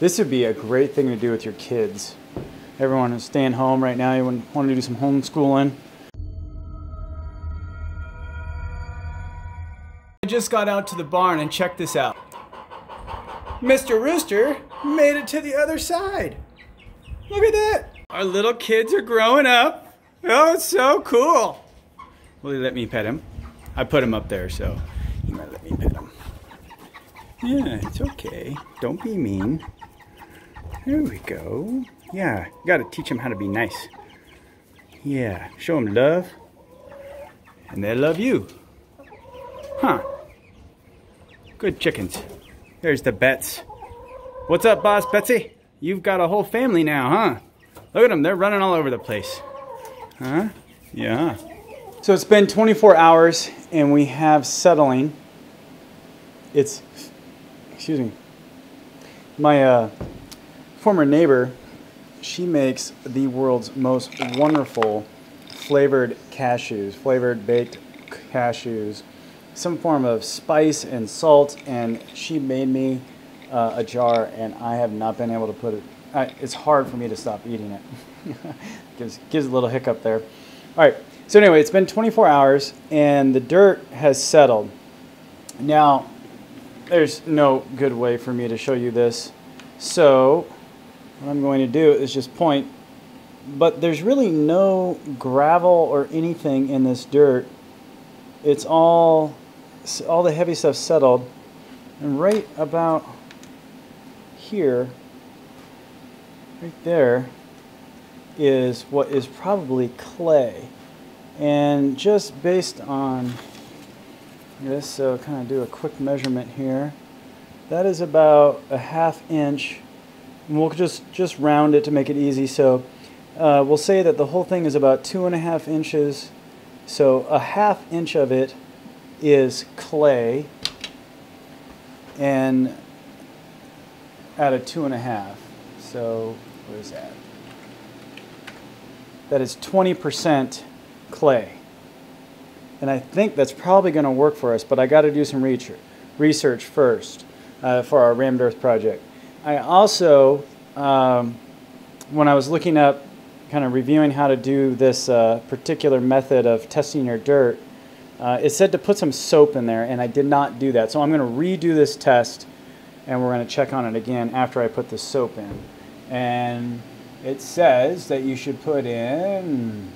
This would be a great thing to do with your kids. Everyone is staying home right now. You want to do some homeschooling. I just got out to the barn and check this out. Mr. Rooster made it to the other side. Look at that. Our little kids are growing up. Oh, it's so cool. Will he let me pet him? I put him up there, so he might let me pet him. Yeah, it's okay. Don't be mean. There we go. Yeah, you gotta teach them how to be nice. Yeah, show them love. And they'll love you. Huh. Good chickens. There's the Bets. What's up, boss Betsy? You've got a whole family now, huh? Look at them, they're running all over the place. Huh? Yeah. So it's been 24 hours and we have settling. It's, excuse me, my uh, former neighbor, she makes the world's most wonderful flavored cashews, flavored baked cashews, some form of spice and salt, and she made me uh, a jar, and I have not been able to put it. Uh, it's hard for me to stop eating it. gives gives a little hiccup there. All right. So anyway, it's been 24 hours, and the dirt has settled. Now, there's no good way for me to show you this, so what I'm going to do is just point, but there's really no gravel or anything in this dirt. It's all, all the heavy stuff settled. And right about here, right there, is what is probably clay. And just based on this, so kind of do a quick measurement here. That is about a half inch and we'll just, just round it to make it easy. So uh, we'll say that the whole thing is about two and a half inches. So a half inch of it is clay and at a two and a half. So what is that? That is 20% clay. And I think that's probably going to work for us, but I got to do some research first uh, for our rammed earth project. I also, um, when I was looking up, kind of reviewing how to do this uh, particular method of testing your dirt, uh, it said to put some soap in there, and I did not do that. So I'm going to redo this test, and we're going to check on it again after I put the soap in. And it says that you should put in,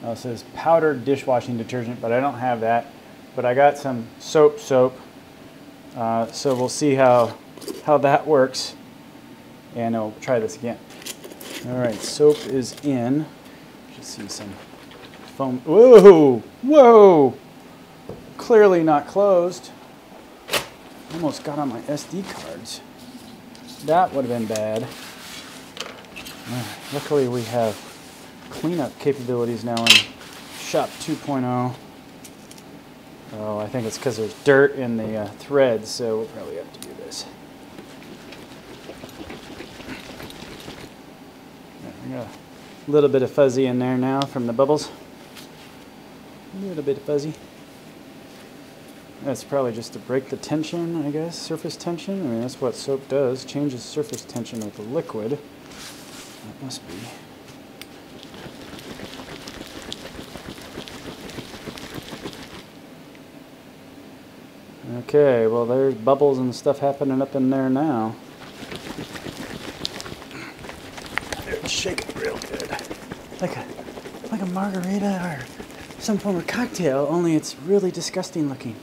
well, it says powdered dishwashing detergent, but I don't have that. But I got some soap soap uh, so we'll see how, how that works. And I'll try this again. All right, soap is in. Just see some foam. Whoa, whoa! Clearly not closed. Almost got on my SD cards. That would have been bad. Uh, luckily we have cleanup capabilities now in Shop 2.0. Oh, I think it's because there's dirt in the uh, threads, so we'll probably have to do this. A little bit of fuzzy in there now from the bubbles. A little bit of fuzzy. That's probably just to break the tension, I guess, surface tension. I mean, that's what soap does, changes surface tension with the liquid. That must be. Okay, well there's bubbles and stuff happening up in there now. It's shaking real good. Like a like a margarita or some form of cocktail, only it's really disgusting looking.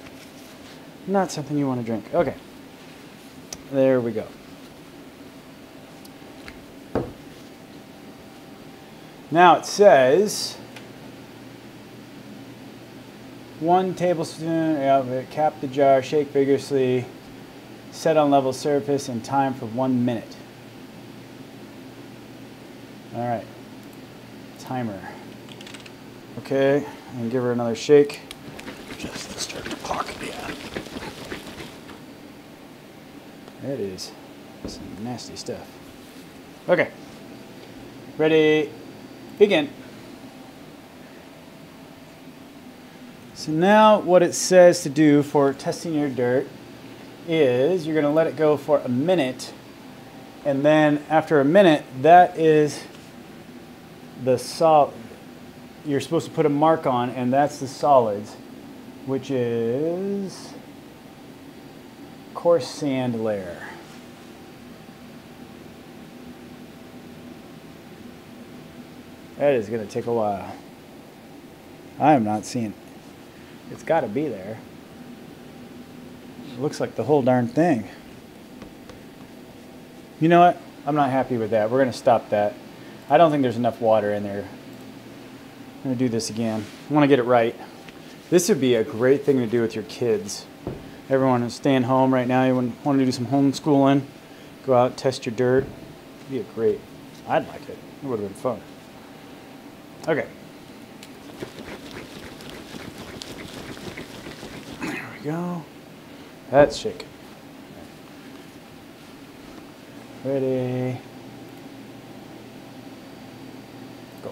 Not something you want to drink. Okay. There we go. Now it says one tablespoon of it, cap the jar, shake vigorously, set on level surface, and time for one minute. All right, timer. Okay, and give her another shake. Just to start to pocket, yeah. That is some nasty stuff. Okay, ready, begin. So now what it says to do for testing your dirt is you're going to let it go for a minute. And then after a minute, that is the sol you're supposed to put a mark on, and that's the solids, which is coarse sand layer. That is going to take a while. I am not seeing. It's got to be there. It looks like the whole darn thing. You know what? I'm not happy with that. We're going to stop that. I don't think there's enough water in there. I'm going to do this again. I want to get it right. This would be a great thing to do with your kids. Everyone is staying home right now. You want to do some homeschooling, go out, test your dirt. It'd be a great. I'd like it. It would have been fun. Okay. There go. That's shaking. Ready. Go.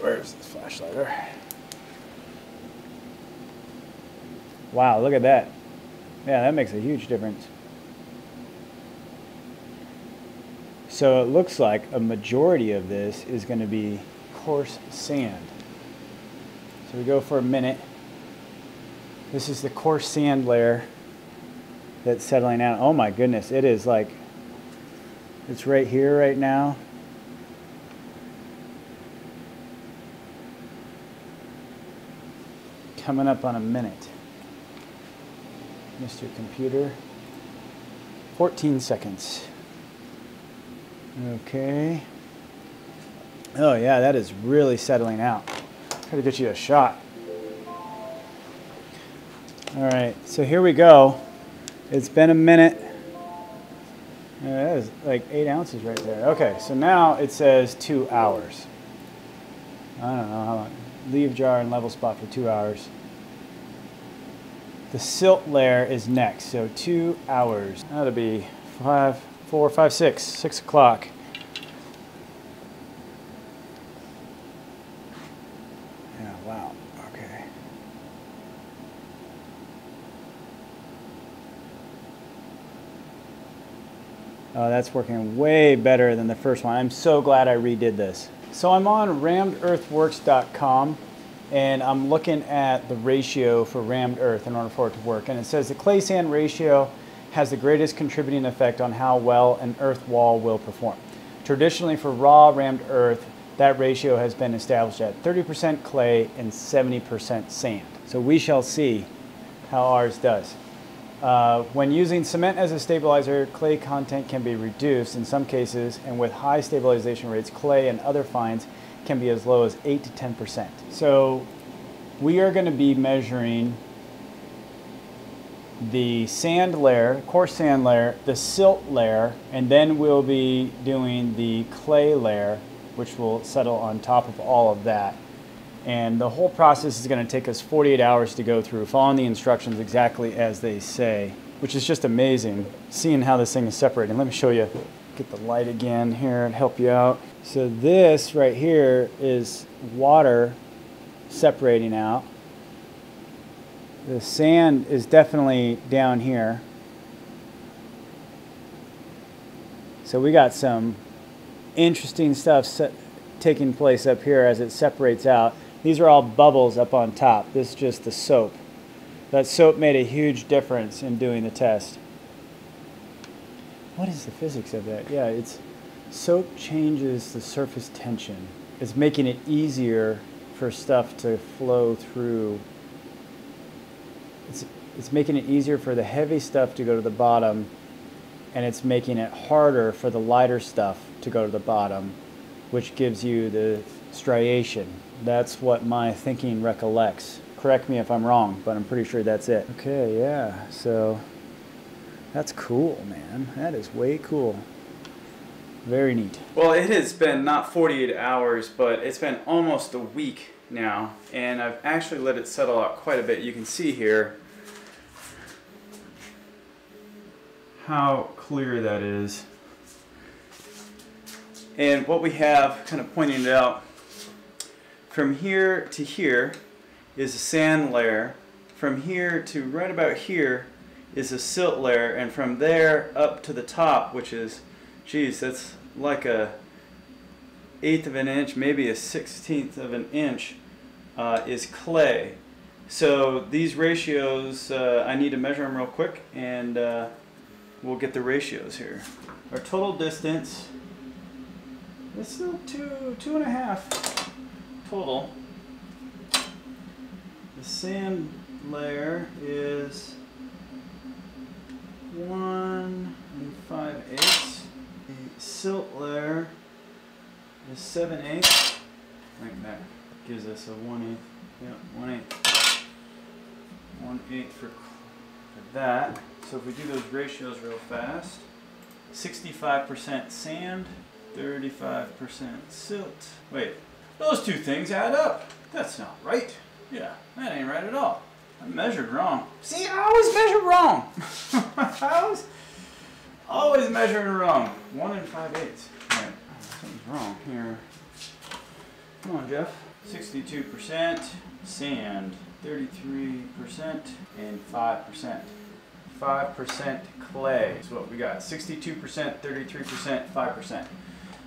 Where's this flashlighter? Wow, look at that. Yeah, that makes a huge difference. So it looks like a majority of this is going to be coarse sand. We go for a minute. This is the coarse sand layer that's settling out. Oh my goodness, it is like, it's right here right now. Coming up on a minute. Mr. Computer. 14 seconds. Okay. Oh yeah, that is really settling out. Try to get you a shot. All right, so here we go. It's been a minute. Yeah, that is like eight ounces right there. Okay, so now it says two hours. I don't know how long. Leave jar and level spot for two hours. The silt layer is next, so two hours. That'll be five, four, five, six, six o'clock. Yeah, wow, okay. Oh, that's working way better than the first one. I'm so glad I redid this. So I'm on rammedearthworks.com and I'm looking at the ratio for rammed earth in order for it to work. And it says the clay sand ratio has the greatest contributing effect on how well an earth wall will perform. Traditionally for raw rammed earth, that ratio has been established at 30% clay and 70% sand. So we shall see how ours does. Uh, when using cement as a stabilizer, clay content can be reduced in some cases, and with high stabilization rates, clay and other fines can be as low as 8 to 10%. So we are going to be measuring the sand layer, coarse sand layer, the silt layer, and then we'll be doing the clay layer, which will settle on top of all of that. And the whole process is going to take us 48 hours to go through, following the instructions exactly as they say, which is just amazing, seeing how this thing is separating. Let me show you, get the light again here and help you out. So this right here is water separating out. The sand is definitely down here. So we got some interesting stuff taking place up here as it separates out. These are all bubbles up on top. This is just the soap. That soap made a huge difference in doing the test. What is the physics of that? Yeah, it's soap changes the surface tension. It's making it easier for stuff to flow through. It's, it's making it easier for the heavy stuff to go to the bottom, and it's making it harder for the lighter stuff to go to the bottom, which gives you the striation. That's what my thinking recollects. Correct me if I'm wrong, but I'm pretty sure that's it. Okay, yeah, so that's cool, man. That is way cool. Very neat. Well, it has been not 48 hours, but it's been almost a week now, and I've actually let it settle out quite a bit. You can see here how clear that is. And what we have, kind of pointing it out, from here to here is a sand layer, from here to right about here is a silt layer, and from there up to the top, which is, geez, that's like a eighth of an inch, maybe a sixteenth of an inch, uh, is clay. So these ratios, uh, I need to measure them real quick, and uh, we'll get the ratios here. Our total distance is still two, two and a half total. The sand layer is one and five eighths. The silt layer is seven eighths. Think that gives us a one eighth. Yeah, one eighth. One eighth for, for that. So if we do those ratios real fast, 65% sand, 35% silt. Wait, those two things add up. That's not right. Yeah, that ain't right at all. I measured wrong. See, I always measure wrong. I always, always measuring wrong. One and five eighths. Right, something's wrong here. Come on, Jeff. 62% sand, 33% and 5%. 5% clay is what we got. 62%, 33%, 5%.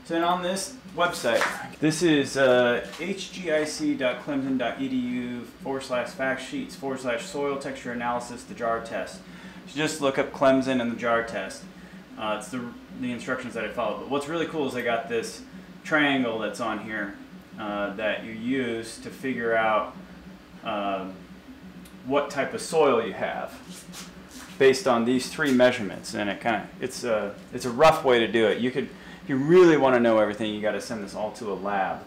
Then on this website, this is uh, hgic.clemson.edu forward slash fact sheets forward slash soil texture analysis, the jar test. So just look up Clemson and the jar test. Uh, it's the, the instructions that I followed. But what's really cool is I got this triangle that's on here uh, that you use to figure out um, what type of soil you have based on these three measurements. And it kind of it's a it's a rough way to do it. You could if you really want to know everything, you got to send this all to a lab.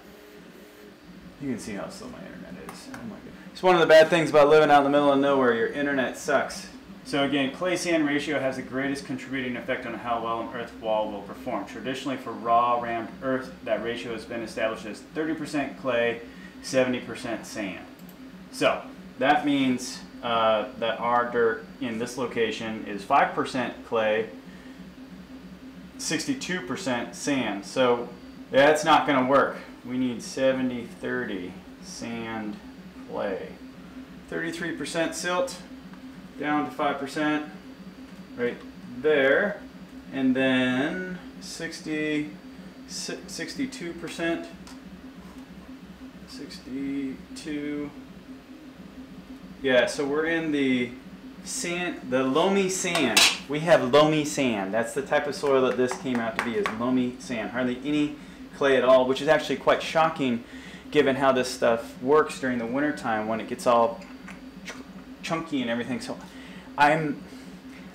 You can see how slow my internet is. Oh my god! It's one of the bad things about living out in the middle of nowhere. Your internet sucks. So again, clay-sand ratio has the greatest contributing effect on how well an earth wall will perform. Traditionally, for raw rammed earth, that ratio has been established as 30% clay, 70% sand. So that means uh, that our dirt in this location is 5% clay, 62% sand. So that's not going to work. We need 70-30 sand, clay. 33% silt, down to 5% right there. And then 60, 62%, 62, yeah, so we're in the sand, the loamy sand. We have loamy sand. That's the type of soil that this came out to be is loamy sand. Hardly any clay at all, which is actually quite shocking given how this stuff works during the wintertime when it gets all ch chunky and everything. So I'm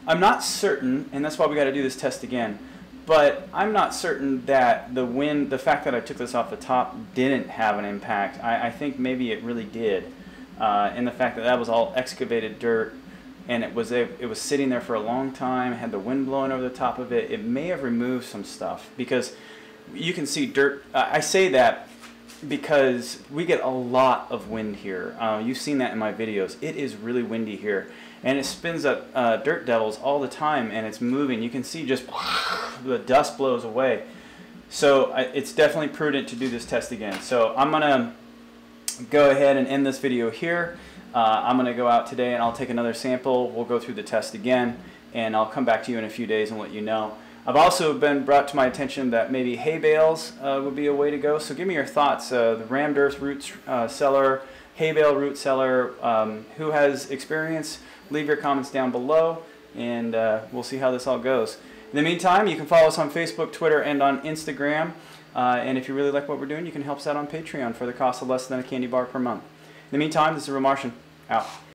I'm not certain, and that's why we got to do this test again. But I'm not certain that the wind, the fact that I took this off the top, didn't have an impact. I, I think maybe it really did uh, and the fact that that was all excavated dirt and it was a, it was sitting there for a long time, had the wind blowing over the top of it, it may have removed some stuff because you can see dirt. I say that because we get a lot of wind here. Uh, you've seen that in my videos. It is really windy here. And it spins up uh, dirt devils all the time and it's moving. You can see just the dust blows away. So it's definitely prudent to do this test again. So I'm to go ahead and end this video here. Uh, I'm going to go out today and I'll take another sample. We'll go through the test again and I'll come back to you in a few days and let you know. I've also been brought to my attention that maybe hay bales uh, would be a way to go. So give me your thoughts. Uh, the rammed earth root uh, cellar, hay bale root cellar, um, who has experience? Leave your comments down below and uh, we'll see how this all goes. In the meantime, you can follow us on Facebook, Twitter, and on Instagram. Uh, and if you really like what we're doing, you can help us out on Patreon for the cost of less than a candy bar per month. In the meantime, this is Real Martian, out.